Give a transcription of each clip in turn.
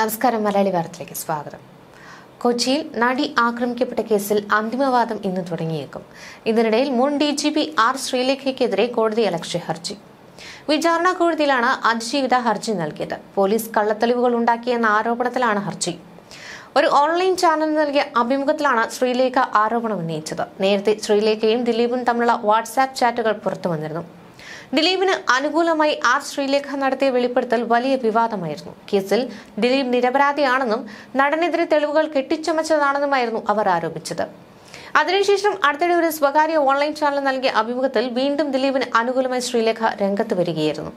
നമസ്കാരം മലയാളി വാർത്തയിലേക്ക് സ്വാഗതം. കൊച്ചിയിൽ നടി ആക്രമിക്കപ്പെട്ട കേസിൽ അന്തിമവാദം ഇന്ന് തുടങ്ങിയേക്കും. ഇതിനിടയിൽ മുൻ ഡി ജി പി ആർ ശ്രീലേഖയ്ക്കെതിരെ കോടതി അലക്ഷ്യ ഹർജി. വിചാരണ കോടതിയിലാണ് അതിജീവിത ഹർജി നൽകിയത്. പോലീസ് കള്ളത്തെളിവുകൾ ഉണ്ടാക്കിയെന്ന ആരോപണത്തിലാണ് ഹർജി. ഒരു ഓൺലൈൻ ചാനൽ നൽകിയ അഭിമുഖത്തിലാണ് ശ്രീലേഖ ആരോപണം ഉന്നയിച്ചത്. നേരത്തെ ശ്രീലേഖയും ദിലീപും തമ്മിലുള്ള വാട്സാപ്പ് ചാറ്റുകൾ പുറത്തു വന്നിരുന്നു ദിലീപിന് അനുകൂലമായി ആർ ശ്രീലേഖ നടത്തിയ വെളിപ്പെടുത്തൽ വലിയ വിവാദമായിരുന്നു. കേസിൽ ദിലീപ് നിരപരാധിയാണെന്നും നടനെതിരെ തെളിവുകൾ കെട്ടിച്ചമച്ചതാണെന്നുമായിരുന്നു അവർ ആരോപിച്ചത്. അതിനുശേഷം അടുത്തിടെ ഒരു സ്വകാര്യ ഓൺലൈൻ ചാനൽ നൽകിയ അഭിമുഖത്തിൽ വീണ്ടും ദിലീപിന് അനുകൂലമായി ശ്രീലേഖ രംഗത്ത് വരികയായിരുന്നു.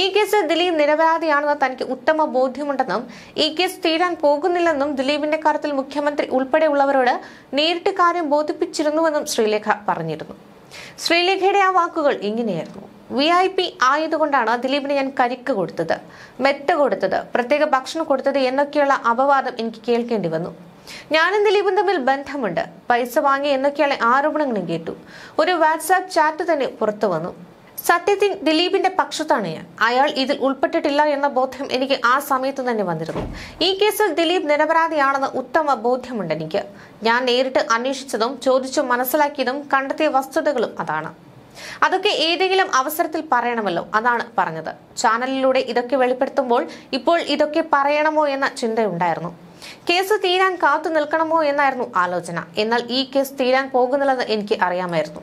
ഈ കേസ് ദിലീപ് നിരപരാധിയാണെന്ന് തനിക്ക് ഉത്തമ ബോധ്യമുണ്ടെന്നും ഈ കേസ് തീരാൻ പോകുന്നില്ലെന്നും ദിലീപിന്റെ കാര്യത്തിൽ മുഖ്യമന്ത്രി ഉൾപ്പെടെയുള്ളവരോട് നേരിട്ട് കാര്യം ബോധിപ്പിച്ചിരുന്നുവെന്നും ശ്രീലേഖ പറഞ്ഞിരുന്നു. ശ്രീലേഖയുടെ ആ വാക്കുകൾ ഇങ്ങനെയായിരുന്നു. വി ഐ പി ആയതുകൊണ്ടാണ് ദിലീപിന് ഞാൻ കരിക്ക് കൊടുത്തത് മെത്ത കൊടുത്തത് പ്രത്യേക ഭക്ഷണം കൊടുത്തത് എന്നൊക്കെയുള്ള അപവാദം എനിക്ക് കേൾക്കേണ്ടി വന്നു. ഞാനും ദിലീപും തമ്മിൽ ബന്ധമുണ്ട്. പൈസ വാങ്ങി എന്നൊക്കെയുള്ള ആരോപണങ്ങളും കേട്ടു. ഒരു വാട്സാപ്പ് ചാറ്റ് തന്നെ പുറത്തു വന്നു. സത്യത്തിൽ ദിലീപിന്റെ പക്ഷത്താണ് ഞാൻ. അയാൾ ഇതിൽ ഉൾപ്പെട്ടിട്ടില്ല എന്ന ബോധ്യം എനിക്ക് ആ സമയത്ത് തന്നെ വന്നിരുന്നു. ഈ കേസിൽ ദിലീപ് നിരപരാധിയാണെന്ന് ഉത്തമ ബോധ്യമുണ്ട് എനിക്ക്. ഞാൻ നേരിട്ട് അന്വേഷിച്ചതും ചോദിച്ചു മനസ്സിലാക്കിയതും കണ്ടെത്തിയ വസ്തുതകളും അതാണ്. അതൊക്കെ ഏതെങ്കിലും അവസരത്തിൽ പറയണമല്ലോ അതാണ് പറഞ്ഞത്. ചാനലിലൂടെ ഇതൊക്കെ വെളിപ്പെടുത്തുമ്പോൾ ഇപ്പോൾ ഇതൊക്കെ പറയണമോ എന്ന ചിന്തയുണ്ടായിരുന്നു. കേസ് തീരാൻ കാത്തു നിൽക്കണമോ എന്നായിരുന്നു ആലോചന. എന്നാൽ ഈ കേസ് തീരാൻ പോകുന്നില്ലെന്ന് എനിക്ക് അറിയാമായിരുന്നു.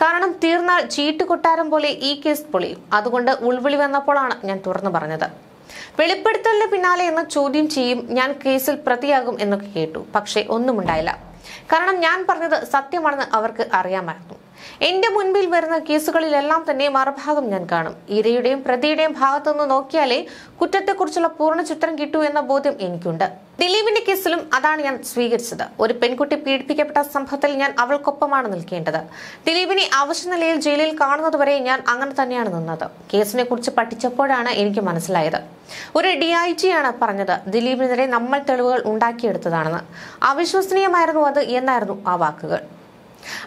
കാരണം തീർന്നാൽ ചീട്ടുകൊട്ടാരം പോലെ ഈ കേസ് പൊളിയും. അതുകൊണ്ട് ഉൾവിളി വന്നപ്പോഴാണ് ഞാൻ തുറന്നു പറഞ്ഞത്. വെളിപ്പെടുത്തലിന് പിന്നാലെ എന്ന് ചോദ്യം ചെയ്യും ഞാൻ കേസിൽ പ്രതിയാകും എന്നൊക്കെ കേട്ടു. പക്ഷേ ഒന്നും ഉണ്ടായില്ല കാരണം ഞാൻ പറഞ്ഞത് സത്യമാണെന്ന് അവർക്ക് അറിയാമായിരുന്നു. എന്റെ മുൻപിൽ വരുന്ന കേസുകളിലെല്ലാം തന്നെ മറുഭാഗം ഞാൻ കാണും. ഇരയുടെയും പ്രതിയുടെയും ഭാഗത്തുനിന്ന് നോക്കിയാലേ കുറ്റത്തെക്കുറിച്ചുള്ള പൂർണ ചിത്രം കിട്ടൂ എന്ന ബോധ്യം എനിക്കുണ്ട്. ദിലീപിന്റെ കേസിലും അതാണ് ഞാൻ സ്വീകരിച്ചത്. ഒരു പെൺകുട്ടി പീഡിപ്പിക്കപ്പെട്ട സംഭവത്തിൽ ഞാൻ അവൾക്കൊപ്പമാണ് നിൽക്കേണ്ടത്. ദിലീപിനെ അവശ്യ നിലയിൽ ജയിലിൽ കാണുന്നതുവരെ ഞാൻ അങ്ങനെ തന്നെയാണ് നിന്നത്. കേസിനെ കുറിച്ച് പഠിച്ചപ്പോഴാണ് എനിക്ക് മനസ്സിലായത്. ഒരു ഡി ഐ ജി ആണ് പറഞ്ഞത് ദിലീപിനെതിരെ നമ്മൾ തെളിവുകൾ ഉണ്ടാക്കിയെടുത്തതാണെന്ന്. അവിശ്വസനീയമായിരുന്നു അത് എന്നായിരുന്നു ആ വാക്കുകൾ.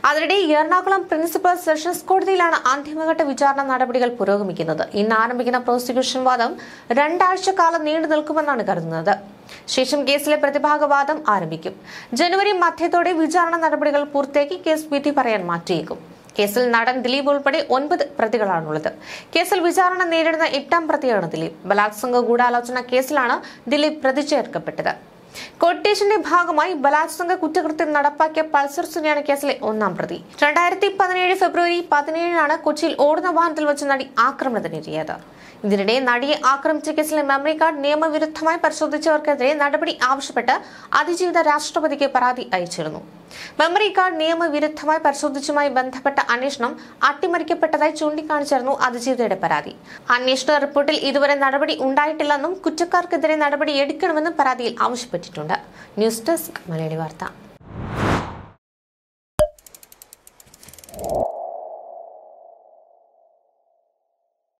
അതിനിടെ എറണാകുളം പ്രിൻസിപ്പൽ സെഷൻസ് കോടതിയിലാണ് അന്തിമഘട്ട വിചാരണ നടപടികൾ പുരോഗമിക്കുന്നത്. ഇന്ന് ആരംഭിക്കുന്ന പ്രോസിക്യൂഷൻ വാദം രണ്ടാഴ്ച കാലം നീണ്ടു നിൽക്കുമെന്നാണ് കരുതുന്നത്. ശേഷം കേസിലെ പ്രതിഭാഗവാദം ആരംഭിക്കും. ജനുവരി മധ്യത്തോടെ വിചാരണ നടപടികൾ പൂർത്തിയാക്കി കേസ് വിധി പറയാൻ മാറ്റിയേക്കും. കേസിൽ നടൻ ദിലീപ് ഉൾപ്പെടെ ഒൻപത് പ്രതികളാണുള്ളത്. കേസിൽ വിചാരണ നേരിടുന്ന എട്ടാം പ്രതിയാണ് ദിലീപ്. ബലാത്സംഗ ഗൂഢാലോചന കേസിലാണ് ദിലീപ് പ്രതി ചേർക്കപ്പെട്ടത് കൊട്ടേഷന്റെ ഭാഗമായി ബലാത്സംഗ കുറ്റകൃത്യം നടപ്പാക്കിയ പൾസർ സുനിയാണ് കേസിലെ ഒന്നാം പ്രതി. രണ്ടായിരത്തി പതിനേഴ് ഫെബ്രുവരി പതിനേഴിനാണ് കൊച്ചിയിൽ ഓടുന്ന വാഹനത്തിൽ വെച്ച് നടി ആക്രമണത്തിനിരയത് ഇതിനിടെ നടിയെ ആക്രമിച്ച കേസിലെ മെമ്മറി കാർഡ് നിയമവിരുദ്ധമായി പരിശോധിച്ചവർക്കെതിരെ നടപടി ആവശ്യപ്പെട്ട് അതിജീവിത രാഷ്ട്രപതിക്ക് പരാതി അയച്ചിരുന്നു. മെമ്മറി കാർഡ് നിയമവിരുദ്ധമായി പരിശോധിച്ചുമായി ബന്ധപ്പെട്ട അന്വേഷണം അട്ടിമറിക്കപ്പെട്ടതായി ചൂണ്ടിക്കാണിച്ചായിരുന്നു അതിജീവിതയുടെ പരാതി. അന്വേഷണ റിപ്പോർട്ടിൽ ഇതുവരെ നടപടി ഉണ്ടായിട്ടില്ലെന്നും കുറ്റക്കാർക്കെതിരെ നടപടി എടുക്കണമെന്നും പരാതിയിൽ ആവശ്യപ്പെട്ടിട്ടുണ്ട് ന്യൂസ് ഡെസ്ക് മലയാളി വാർത്ത.